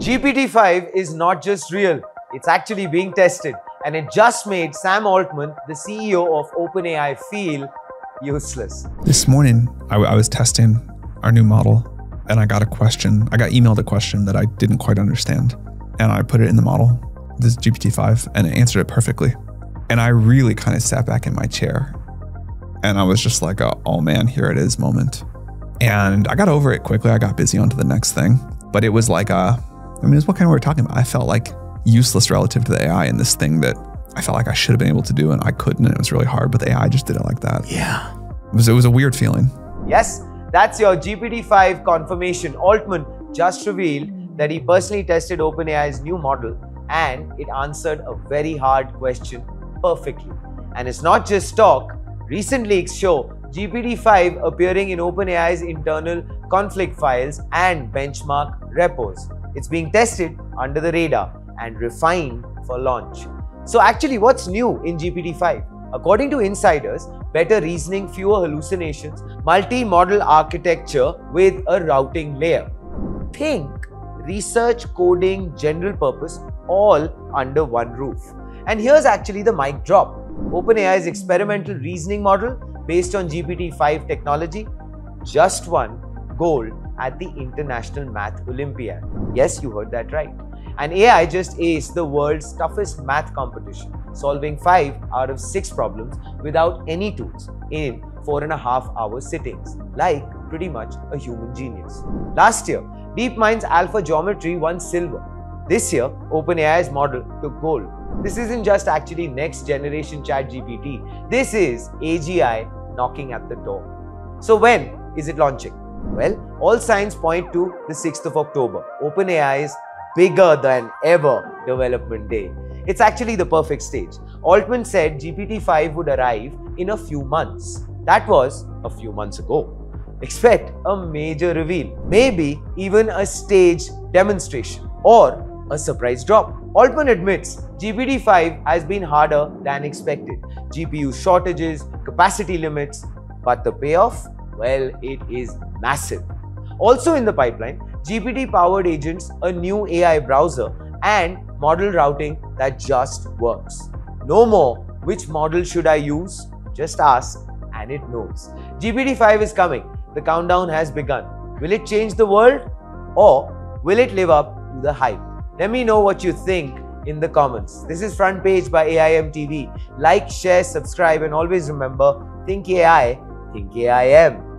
GPT-5 is not just real, it's actually being tested. And it just made Sam Altman, the CEO of OpenAI, feel useless. This morning, I, I was testing our new model and I got a question. I got emailed a question that I didn't quite understand. And I put it in the model, this GPT-5, and it answered it perfectly. And I really kind of sat back in my chair and I was just like, oh, oh man, here it is moment. And I got over it quickly. I got busy onto the next thing. But it was like, uh, I mean, it's what kind of we were talking about. I felt like useless relative to the AI and this thing that I felt like I should have been able to do and I couldn't. And it was really hard, but the AI just did it like that. Yeah. It was, it was a weird feeling. Yes, that's your GPT-5 confirmation. Altman just revealed that he personally tested OpenAI's new model and it answered a very hard question perfectly. And it's not just talk. Recent leaks show GPT-5 appearing in OpenAI's internal config files and benchmark repos. It's being tested under the radar and refined for launch. So actually what's new in GPT-5? According to insiders, better reasoning, fewer hallucinations, multi-model architecture with a routing layer. Think research, coding, general purpose, all under one roof. And here's actually the mic drop. OpenAI's experimental reasoning model based on GPT-5 technology just won gold at the International Math Olympiad. Yes, you heard that right. And AI just aced the world's toughest math competition, solving 5 out of 6 problems without any tools in 4.5 hour sittings, like pretty much a human genius. Last year, DeepMind's Alpha Geometry won silver. This year, OpenAI's model took gold. This isn't just actually next generation ChatGPT. This is AGI knocking at the door. So when is it launching? Well, all signs point to the 6th of October, OpenAI's bigger than ever development day. It's actually the perfect stage. Altman said GPT-5 would arrive in a few months. That was a few months ago. Expect a major reveal, maybe even a stage demonstration or a surprise drop. Altman admits GPT-5 has been harder than expected. GPU shortages, capacity limits, but the payoff? Well, it is massive. Also in the pipeline, GPT-powered agents, a new AI browser, and model routing that just works. No more, which model should I use? Just ask and it knows. GPT-5 is coming. The countdown has begun. Will it change the world? Or will it live up to the hype? Let me know what you think in the comments. This is Front Page by AIM TV. Like, share, subscribe, and always remember think AI, think AIM.